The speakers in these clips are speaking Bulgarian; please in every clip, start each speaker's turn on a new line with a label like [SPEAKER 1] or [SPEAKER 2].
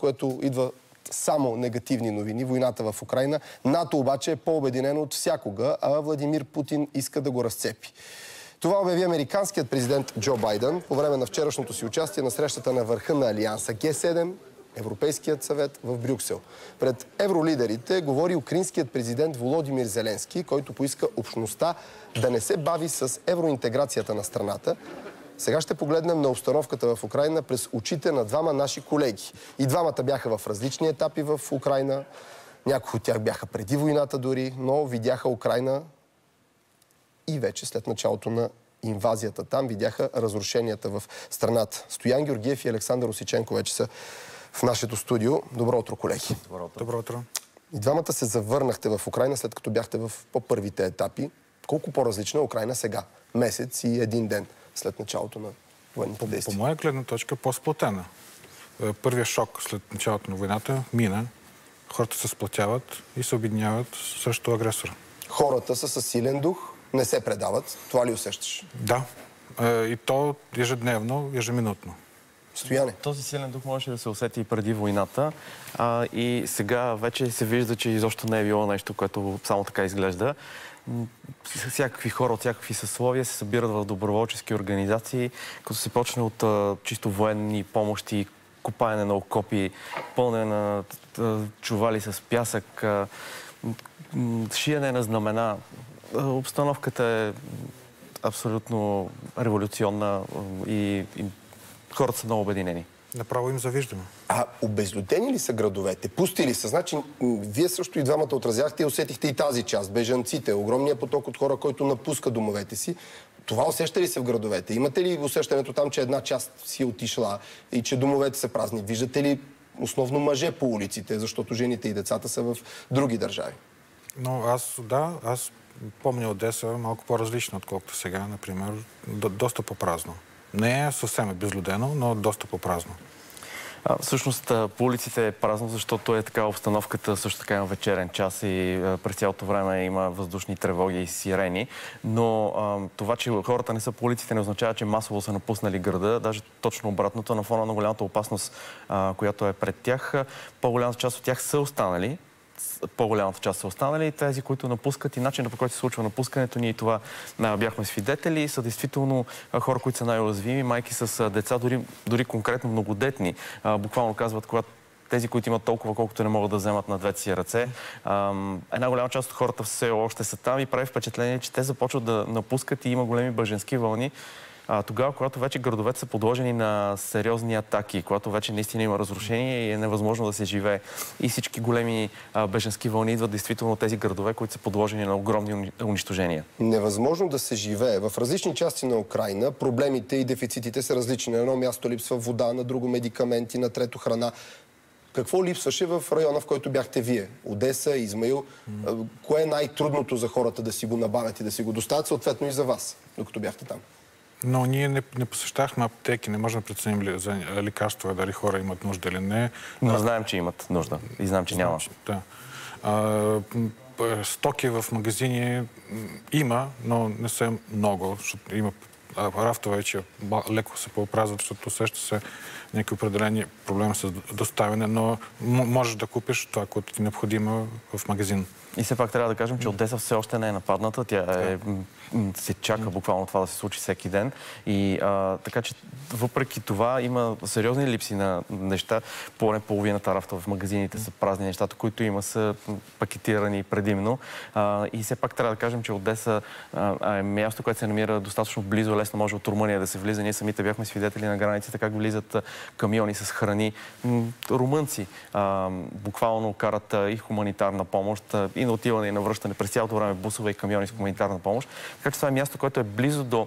[SPEAKER 1] което идва само негативни новини, войната в Украина. НАТО обаче е по-обединено от всякога, а Владимир Путин иска да го разцепи. Това обяви американският президент Джо Байден по време на вчерашното си участие на срещата на върха на Алианса Г7, Европейският съвет в Брюксел. Пред евролидерите говори украинският президент Володимир Зеленски, който поиска общността да не се бави с евроинтеграцията на страната. Сега ще погледнем на обстановката в Украина през очите на двама наши колеги. И двамата бяха в различни етапи в Украина. Някои от тях бяха преди войната дори, но видяха Украина и вече след началото на инвазията там видяха разрушенията в страната. Стоян Георгиев и Александър Осиченко вече са в нашето студио. Добро утро, колеги.
[SPEAKER 2] Добро утро. Добро утро.
[SPEAKER 1] И двамата се завърнахте в Украина, след като бяхте в по-първите етапи. Колко по-различна е Украина сега? Месец и един ден след началото на военните действия.
[SPEAKER 2] По, по моя гледна точка по-сплотена. Е, първият шок след началото на войната мина. Хората се сплотяват и се обединяват срещу агресора.
[SPEAKER 1] Хората са със силен дух, не се предават. Това ли усещаш?
[SPEAKER 2] Да. Е, и то ежедневно, ежеминутно.
[SPEAKER 1] Стояне.
[SPEAKER 3] Този силен дух можеше да се усети и преди войната. А, и сега вече се вижда, че изобщо не е било нещо, което само така изглежда. Всякакви хора от всякакви съсловия се събират в доброволчески организации, като се почне от чисто военни помощи, копаене на окопи, пълне на чували с пясък, а, шиене на знамена. Обстановката е абсолютно революционна и хората са много обединени.
[SPEAKER 2] Направо им завиждаме.
[SPEAKER 1] А обезлюдени ли са градовете? Пусти ли са? Значи, вие също и двамата отразяхте и усетихте и тази част. Бежанците, огромния поток от хора, които напускат домовете си. Това усеща ли се в градовете? Имате ли усещането там, че една част си е отишла и че домовете са празни? Виждате ли основно мъже по улиците, защото жените и децата са в други държави?
[SPEAKER 2] Но аз, да, аз помня Одеса малко по-различно, отколкото сега, например. До, доста по-празно. Не е съвсем безлюдено, но доста по-празно.
[SPEAKER 3] А, всъщност по улиците е празно, защото е така обстановката също така има вечерен час и а, през цялото време има въздушни тревоги и сирени. Но а, това, че хората не са по улиците, не означава, че масово са напуснали града. Даже точно обратното, на фона на голямата опасност, която е пред тях. По-голямата част от тях са останали по-голямата част са останали. Тези, които напускат и начинът по който се случва напускането ни и това бяхме свидетели, са действително хора, които са най-уязвими, майки с деца, дори, дори конкретно многодетни. Буквално казват, когато тези, които имат толкова, колкото не могат да вземат на двете си ръце. Една голяма част от хората все още са там и прави впечатление, че те започват да напускат и има големи бъженски вълни а, тогава, когато вече градовете са подложени на сериозни атаки, когато вече наистина има разрушение и е невъзможно да се живее. И всички големи а, беженски вълни идват действително от тези градове, които са подложени на огромни унищожения.
[SPEAKER 1] Невъзможно да се живее. В различни части на Украина проблемите и дефицитите са различни. На едно място липсва вода, на друго медикаменти, на трето храна. Какво липсваше в района, в който бяхте вие? Одеса, Измаил. Кое е най-трудното за хората да си го набавят и да си го доставят, съответно и за вас, докато бяхте там?
[SPEAKER 2] Но ние не, не посещахме аптеки, не можем да преценим ли, за лекарства, дали хора имат нужда или не.
[SPEAKER 3] Но знаем, че имат нужда и знам, че няма.
[SPEAKER 2] Да. А, стоки в магазини има, но не са много, защото има рафта вече леко се поопразват, защото усеща се някакви определени проблеми с доставяне, но можеш да купиш това, което ти е необходимо в магазин.
[SPEAKER 3] И все пак трябва да кажем, че Одеса все още не е нападната. Тя е, се чака буквално това да се случи всеки ден. И а, така че въпреки това има сериозни липси на неща. Поне половината рафта в магазините са празни. Нещата, които има, са пакетирани предимно. А, и все пак трябва да кажем, че Одеса а, е място, което се намира достатъчно близо. Лесно може от Румъния да се влиза. Ние самите бяхме свидетели на границата как влизат камиони с храни. Румънци а, буквално карат и хуманитарна помощ, и на отиване и на връщане през цялото време бусове и камиони с хуманитарна помощ. Така че това е място, което е близо до,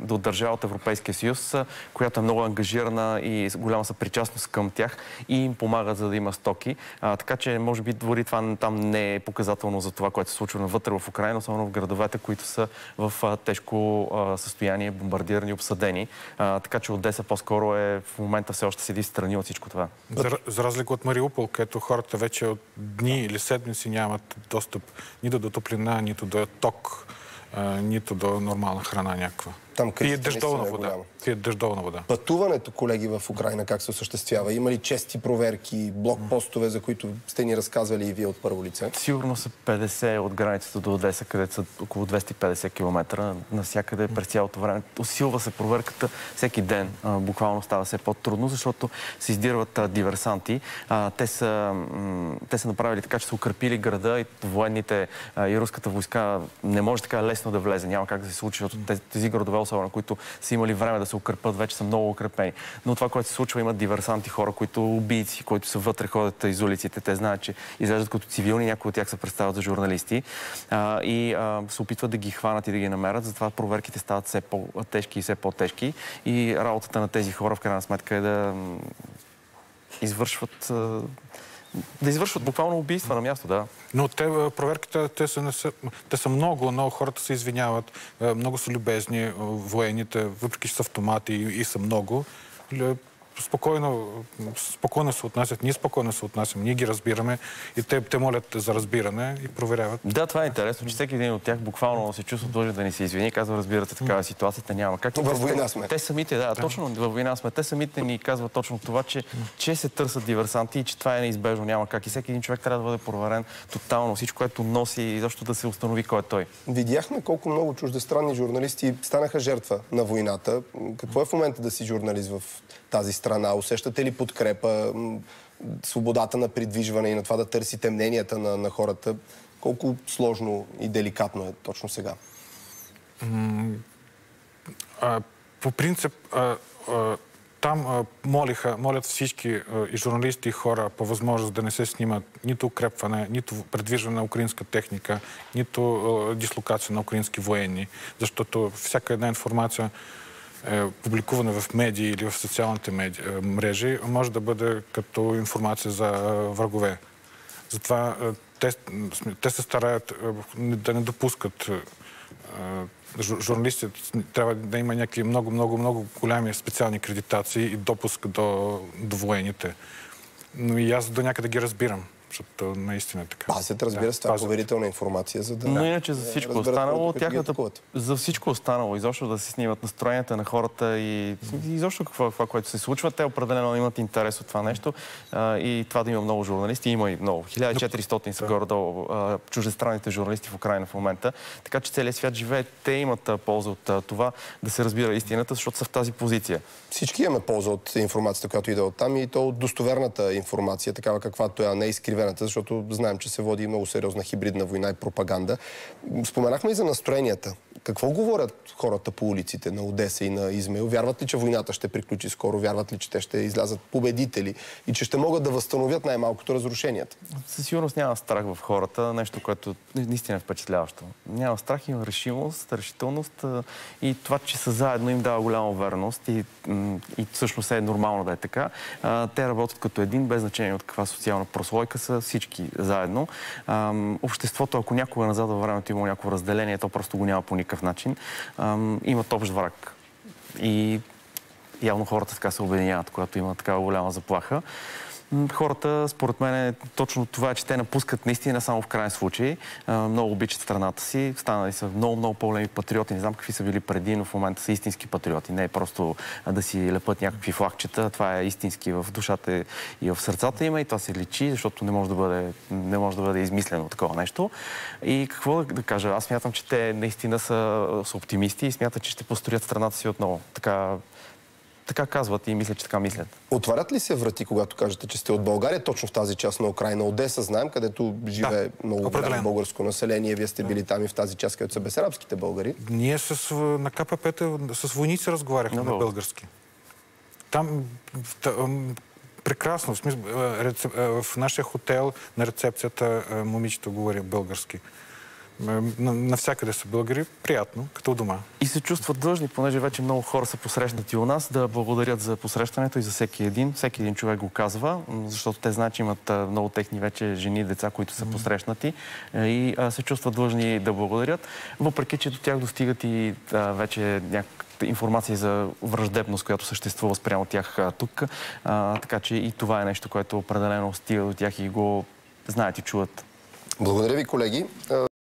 [SPEAKER 3] до държава от Европейския съюз, която е много ангажирана и голяма съпричастност към тях и им помагат, за да има стоки. А, така че, може би, дори това там не е показателно за това, което се случва навътре в Украина, особено в градовете, които са в а, тежко а, състояние, бомбардирани, обсъдени. А, така че Одеса по-скоро е в момента все още седи страни от всичко това.
[SPEAKER 2] За, за разлика от Мариупол, където хората вече от дни или седмици нямат достъп нито до топлина, нито до ток, а, нито до нормална храна някаква.
[SPEAKER 1] Там кризата
[SPEAKER 2] дъждовна
[SPEAKER 1] е
[SPEAKER 2] вода.
[SPEAKER 1] голяма.
[SPEAKER 2] Пие дъждовна вода.
[SPEAKER 1] Пътуването, колеги, в Украина как се осъществява? Има ли чести проверки, блокпостове, за които сте ни разказвали и вие от първо лице?
[SPEAKER 3] Сигурно са 50 от границата до Одеса, където са около 250 км. Навсякъде през цялото време. Усилва се проверката всеки ден. Буквално става все по-трудно, защото се издирват диверсанти. Те, са, те са направили така, че са укрепили града и военните и руската войска не може така лесно да влезе. Няма как да се случи, защото тези градове, особено, които са имали време да се укрепят, вече са много укрепени. Но това, което се случва, имат диверсанти, хора, които убийци, които са вътре, ходят из улиците. Те знаят, че изглеждат като цивилни, някои от тях се представят за журналисти а, и а, се опитват да ги хванат и да ги намерят. Затова проверките стават все по-тежки и все по-тежки. И работата на тези хора, в крайна сметка, е да извършват а, да извършват буквално убийства на място, да.
[SPEAKER 2] Но те, проверките, те са, много, много хората се извиняват, много са любезни военните, въпреки че са автомати и, и са много. Спокойно, спокойно се отнасят, ние спокойно се отнасяме, ние ги разбираме и те, те молят за разбиране и проверяват.
[SPEAKER 3] Да, това е интересно, че всеки един от тях буквално се чувства длъжен да ни се извини. Казва, разбирате, такава ситуацията няма как.
[SPEAKER 1] Във война сме.
[SPEAKER 3] Те самите, да, точно във война сме. Те самите ни казват точно това, че, че се търсят диверсанти и че това е неизбежно, няма как. И всеки един човек трябва да бъде проверен тотално. Всичко, което носи и защо да се установи кой е той.
[SPEAKER 1] Видяхме колко много чуждестранни журналисти станаха жертва на войната. Какво е в момента да си журналист в тази страна? Усещате ли подкрепа, свободата на придвижване и на това да търсите мненията на, на хората? Колко сложно и деликатно е точно сега?
[SPEAKER 2] А, по принцип, а, а, там молиха, молят всички и журналисти, и хора по възможност да не се снимат нито укрепване, нито предвижване на украинска техника, нито дислокация на украински военни, защото всяка една информация е, публикувана в медии или в социалните меди, е, мрежи, може да бъде като информация за е, врагове. Затова те, те се стараят да не допускат жу- журналистите трябва да има някакви много, много, много голями специални кредитации и допуск до, до военните. Но и аз до някъде ги разбирам, защото наистина е така.
[SPEAKER 1] Пазят, разбира се, това е поверителна информация, за да...
[SPEAKER 3] Но иначе за всичко останало, тяхната, за всичко останало, изобщо да се снимат настроенията на хората и, и изобщо какво, това, което се случва, те определено имат интерес от това нещо а, и това да има много журналисти, има и много. 1400 са горе-долу а, чуждестранните журналисти в Украина в момента, така че целият свят живее. Те имат полза от това да се разбира истината, защото са в тази позиция.
[SPEAKER 1] Всички имаме полза от информацията, която иде от там и то от достоверната информация, такава каквато е, а не изкривената, защото знаем, че се води много сериозна хибридна война и пропаганда. Споменахме и за настроенията. Какво говорят хората по улиците на Одеса и на Измаил? Вярват ли, че войната ще приключи скоро? Вярват ли, че те ще излязат победители и че ще могат да възстановят най-малкото разрушенията?
[SPEAKER 3] Със сигурност няма страх в хората, нещо, което наистина е впечатляващо. Няма страх, има решимост, решителност и това, че са заедно им дава голяма увереност и, и всъщност е нормално да е така. Те работят като един, без значение от каква социална прослойка са всички заедно. Обществото, ако някога назад във времето има някакво разделение, то просто го няма по никакъв начин. Ам, имат общ враг. И явно хората така се обединяват, когато има такава голяма заплаха. Хората, според мен, е точно това, е, че те напускат наистина само в крайен случай. Много обичат страната си, станали са много, много по-големи патриоти. Не знам какви са били преди, но в момента са истински патриоти. Не е просто да си лепат някакви флагчета. Това е истински в душата и в сърцата има и това се личи, защото не може да бъде, не може да бъде измислено такова нещо. И какво да кажа? Аз смятам, че те наистина са, са оптимисти и смятат, че ще построят страната си отново. Така, така казват и мисля, че така мислят.
[SPEAKER 1] Отварят ли се врати, когато кажете, че сте от България, точно в тази част на Украина? Одеса знаем, където живее
[SPEAKER 2] Да,
[SPEAKER 1] много голямо българско население. Вие сте били там и в тази част, където са бесарабските българи.
[SPEAKER 2] Ние с, на КПП-та с войници разговаряхме на български. Там та, ам, прекрасно. В, смисъл, рецеп, а, в нашия хотел на рецепцията а, момичето говори български. Навсякъде са българи. Приятно, като дома.
[SPEAKER 3] И се чувстват длъжни, понеже вече много хора са посрещнати у нас, да благодарят за посрещането и за всеки един. Всеки един човек го казва, защото те знаят, че имат много техни вече жени и деца, които са посрещнати и се чувстват длъжни да благодарят, въпреки че до тях достигат и вече някаква информация за враждебност, която съществува спрямо тях тук. А, така че и това е нещо, което определено стига до тях и го знаят и чуват.
[SPEAKER 1] Благодаря ви, колеги.